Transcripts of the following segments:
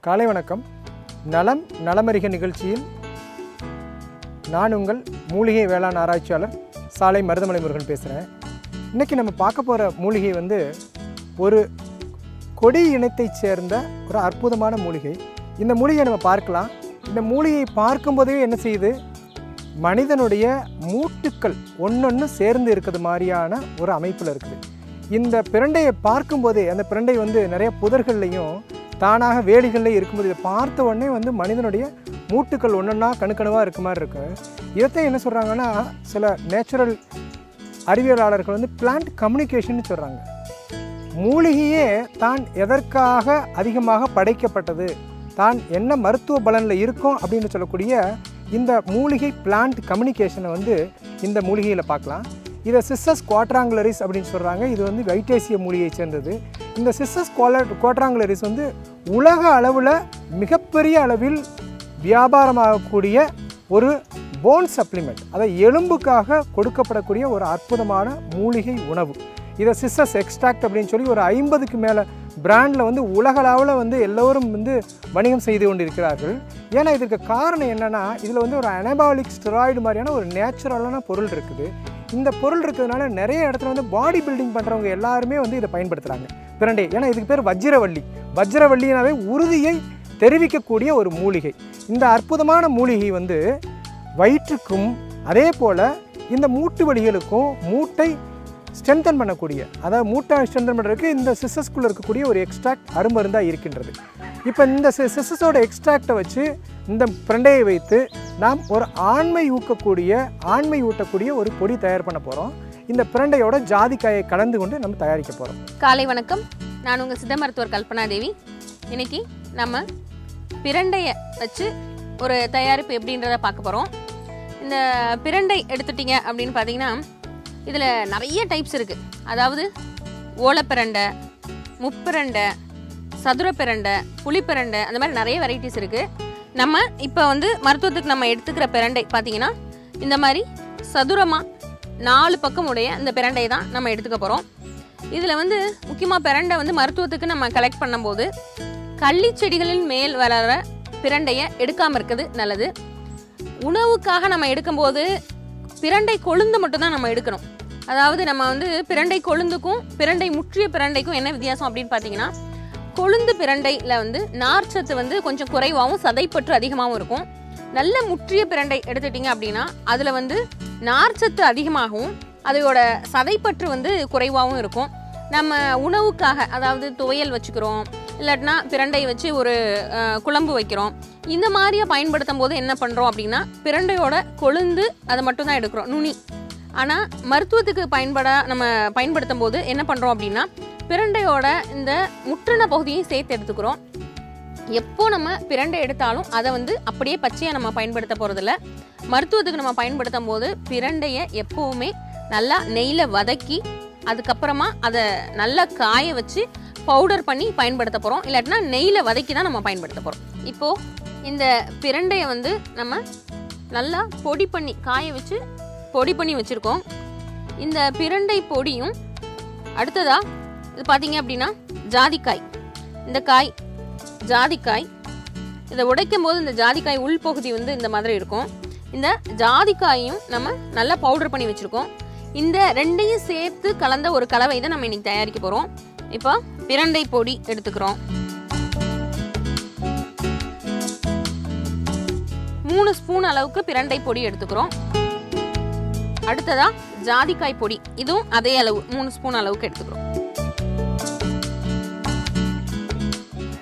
காலை வணக்கம். நலம் நலமறிக நிகழ்ச்சியில் நான் உங்கள் மூலிகை வேளாண் ஆராய்ச்சியாளர் சாலை மருதமலை முருகன் பேசுகிறேன் இன்றைக்கி நம்ம பார்க்க போகிற மூலிகை வந்து ஒரு கொடி இனத்தைச் சேர்ந்த ஒரு அற்புதமான மூலிகை. இந்த மூலிகையை நம்ம பார்க்கலாம். இந்த மூலிகையை பார்க்கும்போதே என்ன செய்யுது? மனிதனுடைய மூட்டுக்கள் ஒன்றொன்று சேர்ந்து இருக்கிறது மாதிரியான ஒரு அமைப்பில் இருக்குது. இந்த பிரண்டையை பார்க்கும்போதே அந்த பிரண்டை வந்து நிறைய புதர்கள்லையும் தானாக வேலிகள்லையும் இருக்கும்போது இதை பார்த்த உடனே வந்து மனிதனுடைய மூட்டுக்கள் ஒன்றொன்னா கணுக்கணுவாக இருக்க மாதிரி இருக்கு. இதைத்தான் என்ன சொல்கிறாங்கன்னா சில நேச்சுரல் அறிவியலாளர்கள் வந்து பிளான்ட் கம்யூனிகேஷன் சொல்கிறாங்க மூலிகையே தான் எதற்காக அதிகமாக படைக்கப்பட்டது? தான் என்ன மருத்துவ பலனில் இருக்கும் அப்படின்னு சொல்லக்கூடிய இந்த மூலிகை பிளான்ட் கம்யூனிகேஷனை வந்து இந்த மூலிகையில் பார்க்கலாம். இதை சிஸ்ஸஸ் குவாட்ராங்குலரிஸ் அப்படின்னு சொல்கிறாங்க இது வந்து வைட்டேசிய மூலிகையை சேர்ந்தது. இந்த சிஸ்ஸஸ் குவாலர் குவாட்ராங்குலரிஸ் வந்து உலக அளவில் மிகப்பெரிய அளவில் வியாபாரமாகக்கூடிய ஒரு போன் சப்ளிமெண்ட் அதை எலும்புக்காக கொடுக்கப்படக்கூடிய ஒரு அற்புதமான மூலிகை உணவு. இதை சிஸ்ஸஸ் எக்ஸ்ட்ராக்ட் அப்படின்னு சொல்லி ஒரு ஐம்பதுக்கு மேலே பிராண்டில் வந்து உலகளவில் வந்து எல்லோரும் வந்து வணிகம் செய்து கொண்டிருக்கிறார்கள். ஏன்னா இதற்கு காரணம் என்னென்னா இதில் வந்து ஒரு அனபாலிக் ஸ்டெராய்டு மாதிரியான ஒரு நேச்சுரலான பொருள் இருக்குது. இந்த பொருள் இருக்கிறதுனால நிறைய இடத்துல வந்து பாடி பில்டிங் பண்ணுறவங்க எல்லாருமே வந்து இதை பயன்படுத்துகிறாங்க பிரண்டே ஏன்னா இதுக்கு பேர் வஜ்ரவள்ளி. வஜ்ரவள்ளினாவே உறுதியை தெரிவிக்கக்கூடிய ஒரு மூலிகை. இந்த அற்புதமான மூலிகை வந்து வயிற்றுக்கும் அதே போல் இந்த மூட்டு வலிகளுக்கும் மூட்டை ஸ்ட்ரென்தன் பண்ணக்கூடிய அதாவது மூட்டை ஸ்ட்ரென்தன் பண்ணுறதுக்கு இந்த சிசஸ்குள்ளே இருக்கக்கூடிய ஒரு எக்ஸ்ட்ராக்ட் அருமருந்தாக இருக்கின்றது. இப்போ இந்த சிசஸோட எக்ஸ்ட்ராக்டை வச்சு இந்த பிரண்டையை வைத்து நாம் ஒரு ஆண்மை ஊக்கக்கூடிய ஆண்மை ஊட்டக்கூடிய ஒரு பொடி தயார் பண்ண போகிறோம் இந்த பிரண்டையோட ஜாதிக்காயை கலந்து கொண்டு நம்ம தயாரிக்க போகிறோம் காலை வணக்கம். நான் உங்கள் சித்த மருத்துவர் கல்பனா தேவி இன்னைக்கு நம்ம பிரண்டையை வச்சு ஒரு தயாரிப்பு எப்படின்றத பார்க்க போகிறோம் இந்த பிரண்டை எடுத்துட்டீங்க அப்படின்னு பார்த்தீங்கன்னா இதில் நிறைய டைப்ஸ் இருக்குது அதாவது ஓலப்பிரண்டை முப்பிரண்டை சதுரப்பிரண்டை புளிப்பிரண்டை அந்த மாதிரி நிறைய வெரைட்டிஸ் இருக்குது நம்ம இப்போ வந்து மருத்துவத்துக்கு நம்ம எடுத்துக்கிற பிரண்டை பார்த்தீங்கன்னா இந்த மாதிரி சதுரமாக நாலு பக்கம் உடைய இந்த பிரண்டை தான் நம்ம எடுத்துக்க போகிறோம் இதில் வந்து முக்கியமாக பிரண்டை வந்து மருத்துவத்துக்கு நம்ம கலெக்ட் பண்ணும்போது கள்ளி செடிகளின் மேல் வளர பிரண்டையை எடுக்காமல் இருக்கிறது நல்லது. உணவுக்காக நம்ம எடுக்கும்போது பிரண்டை கொழுந்து மட்டும்தான் நம்ம எடுக்கணும். அதாவது நம்ம வந்து பிரண்டை கொழுந்துக்கும் பிரண்டை முற்றிய பிரண்டைக்கும் என்ன வித்தியாசம் அப்படின்னு பார்த்தீங்கன்னா கொழுந்து பிரண்டையில் வந்து நார்ச்சத்து வந்து கொஞ்சம் குறைவாகவும் சதைப்பற்று அதிகமாகவும் இருக்கும். நல்ல முற்றிய பிரண்டை எடுத்துட்டீங்க அப்படின்னா அதில் வந்து நார்ச்சத்து அதிகமாகவும் அதோட சதைப்பற்று வந்து குறைவாகவும் இருக்கும். நம்ம உணவுக்காக அதாவது துவையல் வச்சுக்கிறோம் இல்லாட்டினா பிரண்டை வச்சு ஒரு குழம்பு வைக்கிறோம். இந்த மாதிரியை பயன்படுத்தும் போது என்ன பண்ணுறோம் அப்படின்னா பிரண்டையோட கொழுந்து அதை மட்டும் தான் எடுக்கிறோம் நுனி. ஆனால் மருத்துவத்துக்கு பயன்பட நம்ம பயன்படுத்தும் போது என்ன பண்ணுறோம் அப்படின்னா பிரண்டையோட இந்த முற்றின பகுதியும் சேர்த்து எடுத்துக்கிறோம். எப்போ நம்ம பிரண்டை எடுத்தாலும் அதை வந்து அப்படியே பச்சையாக நம்ம பயன்படுத்த போகிறதில்ல மருத்துவத்துக்கு நம்ம பயன்படுத்தும் போது பிரண்டையை எப்போவுமே நல்லா நெய்யில் வதக்கி அதுக்கப்புறமா அதை நல்லா காய வச்சு பவுடர் பண்ணி பயன்படுத்த போகிறோம் இல்லாட்டினா நெய்யில் வதக்கி தான் நம்ம பயன்படுத்த போகிறோம் இப்போது இந்த பிரண்டையை வந்து நம்ம நல்லா பொடி பண்ணி காய வச்சு பொடி பண்ணி வச்சுருக்கோம். இந்த பிரண்டை பொடியும் அடுத்ததாக இது பார்த்தீங்க அப்படின்னா ஜாதிக்காய். இந்த காய் ஜாதிக்காய் இதை உடைக்கும் போது இந்த ஜாதிக்காய் உள்பகுதி வந்து இந்த மாதிரி இருக்கும். இந்த ஜாதிக்காயும் நம்ம நல்லா பவுடர் பண்ணி வச்சுருக்கோம். இந்த ரெண்டையும் சேர்த்து கலந்த ஒரு கலவை தான் நம்ம இன்னைக்கு தயாரிக்க போகிறோம் இப்போ பிரண்டை பொடி எடுத்துக்கிறோம். மூணு ஸ்பூன் அளவுக்கு பிரண்டை பொடி எடுத்துக்கிறோம். அடுத்ததா ஜாதிக்காய் பொடி. இதுவும் அதே அளவு மூணு ஸ்பூன் அளவுக்கு எடுத்துக்கிறோம்.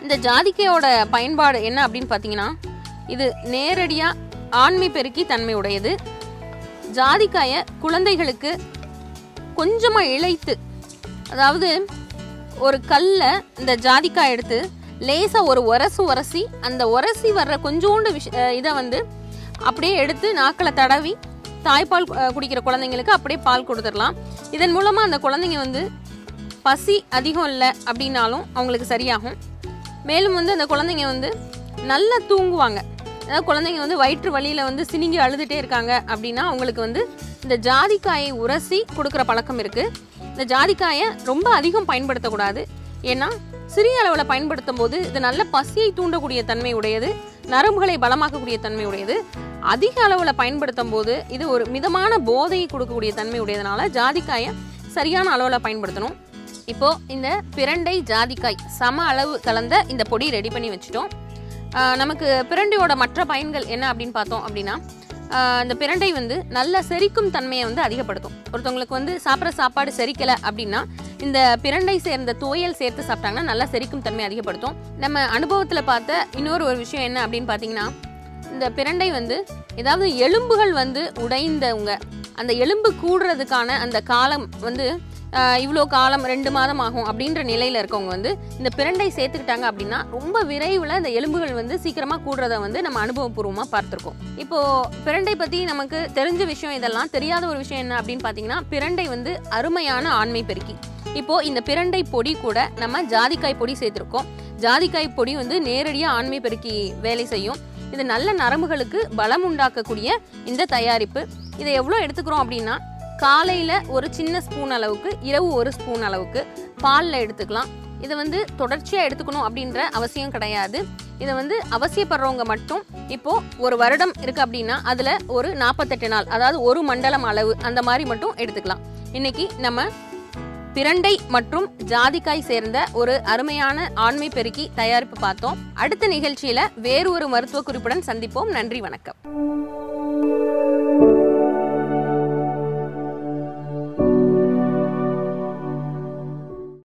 இந்த ஜாதிக்காயோட பயன்பாடு என்ன அப்படின்னு பார்த்தீங்கன்னா இது நேரடியாக ஆண்மை பெருக்கி தன்மை உடையது. ஜாதிக்காயை குழந்தைகளுக்கு கொஞ்சமாக இழைத்து அதாவது ஒரு கல்லை இந்த ஜாதிக்காய் எடுத்து லேசாக ஒரு உரசு உரசி அந்த உரசி வர்ற கொஞ்சோண்டு விஷ இதை வந்து அப்படியே எடுத்து நாக்களை தடவி தாய்ப்பால் குடிக்கிற குழந்தைங்களுக்கு அப்படியே பால் கொடுத்துடலாம். இதன் மூலமாக அந்த குழந்தைங்க வந்து பசி அதிகம் இல்லை அப்படின்னாலும் அவங்களுக்கு சரியாகும். மேலும் வந்து அந்த குழந்தைங்க வந்து நல்லா தூங்குவாங்க. அதாவது குழந்தைங்க வந்து வயிற்று வலியில் வந்து சினிங்கி அழுதுகிட்டே இருக்காங்க அப்படின்னா அவங்களுக்கு வந்து இந்த ஜாதிக்காயை உரசி கொடுக்குற பழக்கம் இருக்குது இந்த ஜாதிக்காயை ரொம்ப அதிகம் பயன்படுத்தக்கூடாது. ஏன்னா சிறிய அளவில் பயன்படுத்தும் போது இது நல்ல பசியை தூண்டக்கூடிய தன்மை உடையது நரம்புகளை பலமாக்கக்கூடிய தன்மை உடையது. அதிக அளவில் பயன்படுத்தும் போது இது ஒரு மிதமான போதையை கொடுக்கக்கூடிய தன்மை உடையதுனால ஜாதிக்காயை சரியான அளவில் பயன்படுத்தணும். இப்போ இந்த பிரண்டை ஜாதிக்காய் சம அளவு கலந்த இந்த பொடி ரெடி பண்ணி வச்சுட்டோம். நமக்கு பிரண்டையோட மற்ற பயன்கள் என்ன அப்படின்னு பார்த்தோம் அப்படின்னா அந்த பிரண்டை வந்து நல்ல செரிக்கும் தன்மையை வந்து அதிகப்படுத்தும். ஒருத்தவங்களுக்கு வந்து சாப்பிட்ற சாப்பாடு செரிக்கலை அப்படின்னா இந்த பிரண்டை சேர்ந்த துவையல் சேர்த்து சாப்பிட்டாங்கன்னா நல்லா செரிக்கும் தன்மை அதிகப்படுத்தும். நம்ம அனுபவத்தில் பார்த்த இன்னொரு ஒரு விஷயம் என்ன அப்படின்னு பார்த்தீங்கன்னா இந்த பிரண்டை வந்து ஏதாவது எலும்புகள் வந்து உடைந்தவங்க அந்த எலும்பு கூடுறதுக்கான அந்த காலம் வந்து இவ்வளோ காலம் ரெண்டு மாதம் ஆகும் அப்படின்ற நிலையில் இருக்கவங்க வந்து இந்த பிரண்டை சேர்த்துக்கிட்டாங்க அப்படின்னா ரொம்ப விரைவில் இந்த எலும்புகள் வந்து சீக்கிரமாக கூடுறத வந்து நம்ம அனுபவபூர்வமாக பார்த்துருக்கோம். இப்போது பிரண்டை பற்றி நமக்கு தெரிஞ்ச விஷயம் இதெல்லாம் தெரியாத ஒரு விஷயம் என்ன அப்படின்னு பார்த்தீங்கன்னா பிரண்டை வந்து அருமையான ஆண்மை பெருக்கி. இப்போ இந்த பிரண்டை பொடி கூட நம்ம ஜாதிக்காய் பொடி சேர்த்துருக்கோம். ஜாதிக்காய் பொடி வந்து நேரடியாக ஆண்மை பெருக்கி வேலை செய்யும். இது நல்ல நரம்புகளுக்கு பலம் உண்டாக்கக்கூடிய இந்த தயாரிப்பு. இதை எவ்வளோ எடுத்துக்கிறோம் அப்படின்னா காலையில் ஒரு சின்ன ஸ்பூன் அளவுக்கு இரவு ஒரு ஸ்பூன் அளவுக்கு பாலில் எடுத்துக்கலாம். இதை வந்து தொடர்ச்சியாக எடுத்துக்கணும் அப்படின்ற அவசியம் கிடையாது. இதை வந்து அவசியப்படுறவங்க மட்டும் இப்போது ஒரு வருடம் இருக்குது அப்படின்னா அதில் ஒரு நாற்பத்தெட்டு நாள் அதாவது ஒரு மண்டலம் அளவு அந்த மாதிரி மட்டும் எடுத்துக்கலாம். இன்னைக்கு நம்ம பிரண்டை மற்றும் ஜாதிக்காய் சேர்ந்த ஒரு அருமையான ஆண்மை பெருக்கி தயாரிப்பு பார்த்தோம். அடுத்த நிகழ்ச்சியில வேறு ஒரு மருத்துவ குறிப்புடன் சந்திப்போம். நன்றி வணக்கம்.